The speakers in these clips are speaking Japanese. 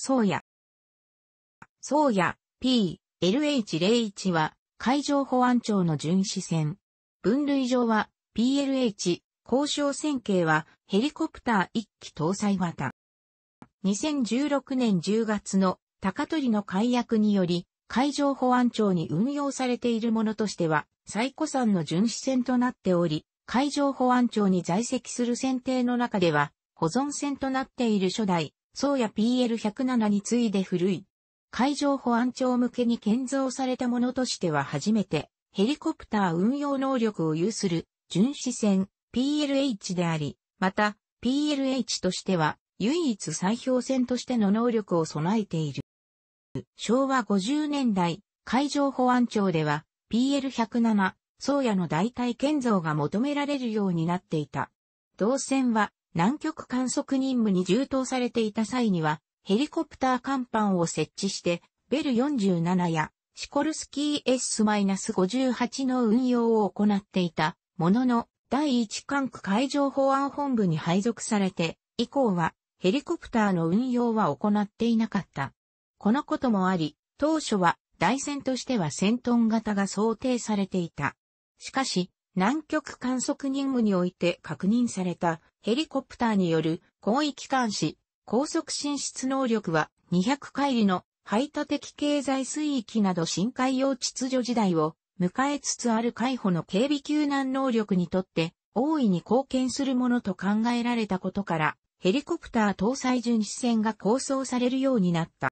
宗谷。宗谷 P、LH01 は海上保安庁の巡視船。分類上は PLH、交渉船系はヘリコプター1機搭載型。2016年10月の高取の解約により海上保安庁に運用されているものとしては最古産の巡視船となっており、海上保安庁に在籍する船艇の中では保存船となっている初代、宗谷 PL107 に次いで古い。海上保安庁向けに建造されたものとしては初めて、ヘリコプター運用能力を有する巡視船 PLH であり、また PLH としては唯一砕氷船としての能力を備えている。昭和50年代、海上保安庁では PL107、宗谷の代替建造が求められるようになっていた。同船は南極観測任務に充当されていた際には、ヘリコプター甲板を設置して、ベル47やシコルスキー S-58 の運用を行っていたものの、第一管区海上保安本部に配属されて、以降はヘリコプターの運用は行っていなかった。このこともあり、当初は台船としては1000トン型が想定されていた。しかし、南極観測任務において確認されたヘリコプターによる広域監視、高速進出能力は200海里の排他的経済水域など深海洋秩序時代を迎えつつある海保の警備救難能力にとって大いに貢献するものと考えられたことからヘリコプター搭載巡視船が構想されるようになった。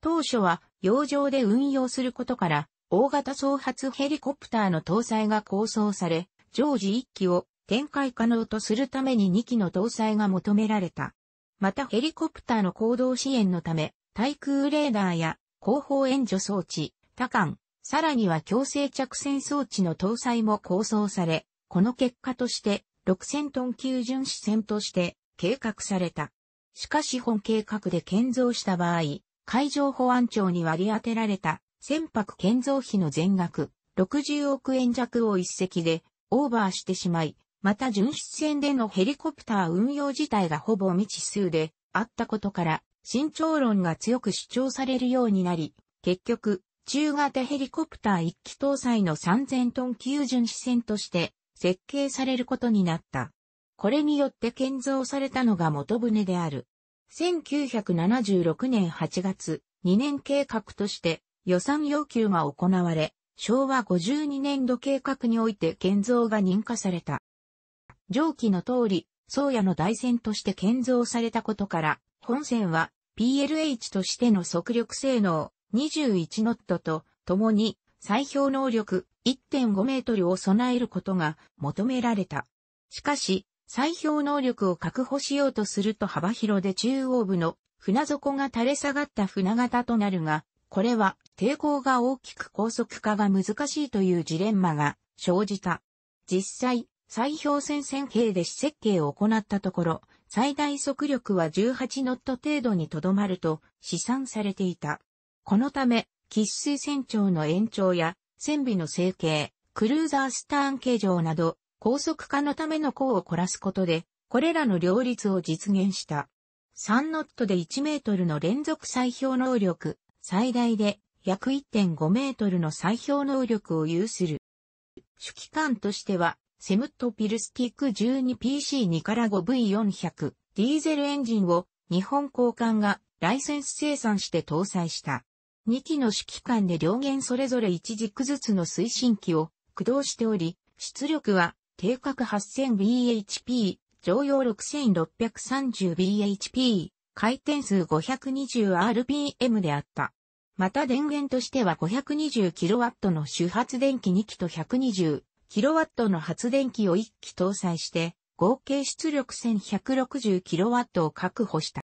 当初は洋上で運用することから大型総発ヘリコプターの搭載が構想され、常時1機を展開可能とするために2機の搭載が求められた。またヘリコプターの行動支援のため、対空レーダーや後方援助装置、多管、さらには強制着船装置の搭載も構想され、この結果として6000トン級巡視船として計画された。しかし本計画で建造した場合、海上保安庁に割り当てられた船舶建造費の全額、60億円弱を一石でオーバーしてしまい、また巡視船でのヘリコプター運用自体がほぼ未知数であったことから、慎重論が強く主張されるようになり、結局、中型ヘリコプター1機搭載の3000トン級巡視船として設計されることになった。これによって建造されたのが元船である。1976年8月、2年計画として予算要求が行われ、昭和52年度計画において建造が認可された。上記の通り、宗谷の大船として建造されたことから、本船は PLH としての速力性能21ノットと共に砕氷能力1.5メートルを備えることが求められた。しかし、砕氷能力を確保しようとすると幅広で中央部の船底が垂れ下がった船型となるが、これは抵抗が大きく高速化が難しいというジレンマが生じた。実際、砕氷船線形で試設計を行ったところ、最大速力は18ノット程度にとどまると試算されていた。このため、喫水船長の延長や船尾の成形、クルーザースターン形状など、高速化のための項を凝らすことで、これらの両立を実現した。3ノットで1メートルの連続砕氷能力、最大で約1.5メートルの砕氷能力を有する。主機関としては、セムットピルスティック 12PC2 から 5V400 ディーゼルエンジンを日本交換がライセンス生産して搭載した。2機の主機関で両舷それぞれ1軸ずつの推進機を駆動しており、出力は定格 8000bhp、乗用 6630bhp、回転数 520rpm であった。また電源としては 520kW の主発電機2機と 120kW の発電機を1機搭載して、合計出力 1160kW を確保した。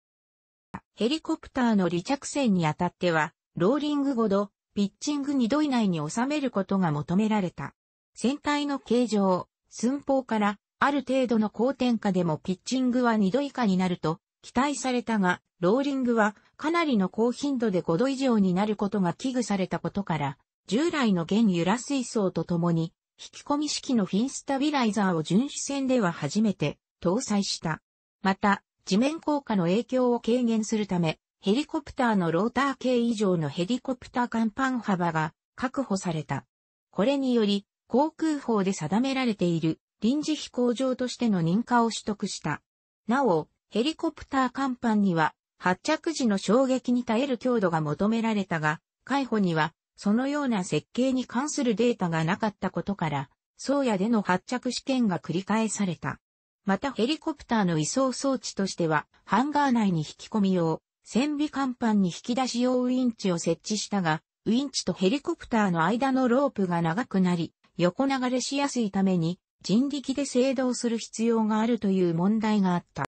ヘリコプターの離着船にあたっては、ローリング5度、ピッチング2度以内に収めることが求められた。船体の形状、寸法から、ある程度の高点下でもピッチングは2度以下になると期待されたが、ローリングはかなりの高頻度で5度以上になることが危惧されたことから、従来の原油ラ水槽とともに、引き込み式のフィンスタビライザーを巡視船では初めて搭載した。また、地面効果の影響を軽減するため、ヘリコプターのローター系以上のヘリコプター甲板幅が確保された。これにより、航空法で定められている臨時飛行場としての認可を取得した。なお、ヘリコプター甲板には発着時の衝撃に耐える強度が求められたが、海保にはそのような設計に関するデータがなかったことから、宗谷での発着試験が繰り返された。またヘリコプターの移送装置としては、ハンガー内に引き込み用、船尾甲板に引き出し用ウインチを設置したが、ウインチとヘリコプターの間のロープが長くなり、横流れしやすいために、人力で制動する必要があるという問題があった。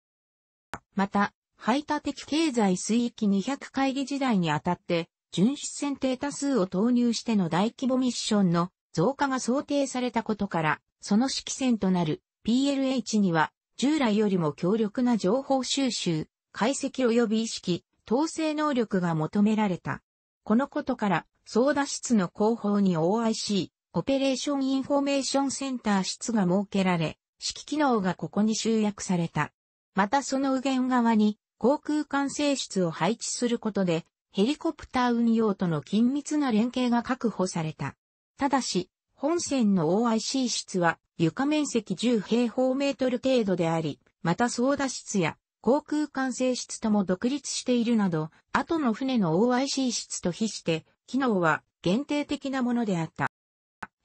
また、排他的経済水域200回り時代にあたって、巡視船艇多数を投入しての大規模ミッションの増加が想定されたことから、その指揮船となる PLH には、従来よりも強力な情報収集、解析及び意識、統制能力が求められた。このことから、操舵室の後方に OIC、 Operation Information Center 室が設けられ、指揮機能がここに集約された。またその右舷側に航空管制室を配置することで、ヘリコプター運用との緊密な連携が確保された。ただし、本船の OIC 室は床面積10平方メートル程度であり、また操舵室や航空管制室とも独立しているなど、後の船の OIC 室と比して、機能は限定的なものであった。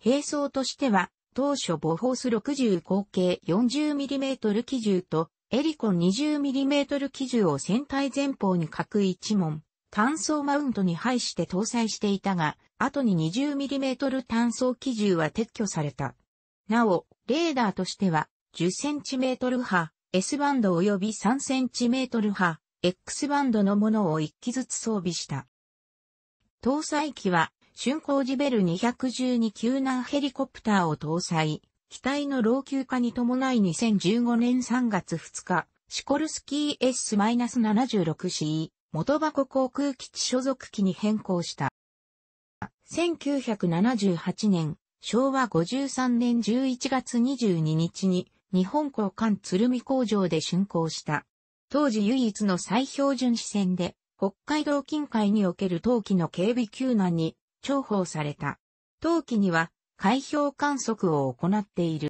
並走としては、当初ボホース60口径 40mm 機銃とエリコン 20mm 機銃を船体前方に各一門、単装マウントに配して搭載していたが、後に 20mm 単装機銃は撤去された。なお、レーダーとしては、10cm 波、S バンド及び 3cm 波、X バンドのものを1機ずつ装備した。搭載機は、竣工時ベル212救難ヘリコプターを搭載。機体の老朽化に伴い2015年3月2日、シコルスキー S-76C 元箱航空基地所属機に変更した。1978年、昭和53年11月22日に日本港艦鶴見工場で竣工した。当時唯一の最標準視線で、北海道近海における冬季の警備救難に重宝された。冬季には海氷観測を行っている。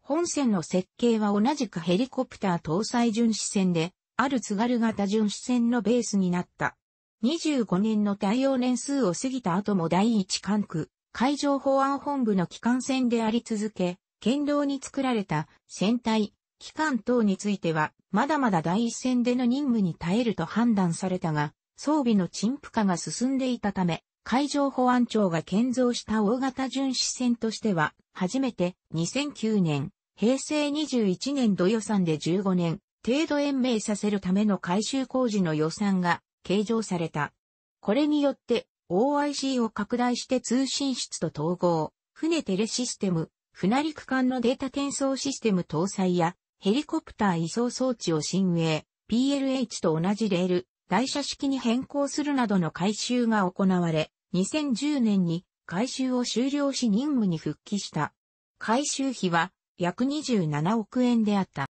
本線の設計は同じくヘリコプター搭載巡視船で、ある津軽型巡視船のベースになった。25年の耐用年数を過ぎた後も第一管区、海上保安本部の機関船であり続け、堅牢に作られた船体、機関等については、まだまだ第一線での任務に耐えると判断されたが、装備の陳腐化が進んでいたため、海上保安庁が建造した大型巡視船としては、初めて2009年、平成21年度予算で15年、程度延命させるための改修工事の予算が計上された。これによって OIC を拡大して通信室と統合、船テレシステム、船陸間のデータ転送システム搭載や、ヘリコプター移送装置を新鋭、PLH と同じレール、台車式に変更するなどの改修が行われ、2010年に改修を終了し任務に復帰した。改修費は約27億円であった。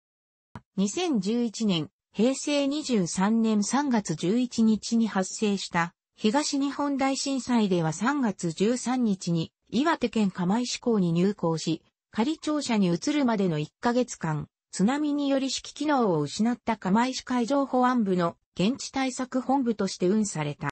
2011年、平成23年3月11日に発生した東日本大震災では3月13日に岩手県釜石港に入港し、仮庁舎に移るまでの1ヶ月間、津波により指揮機能を失った釜石海上保安部の現地対策本部として運された。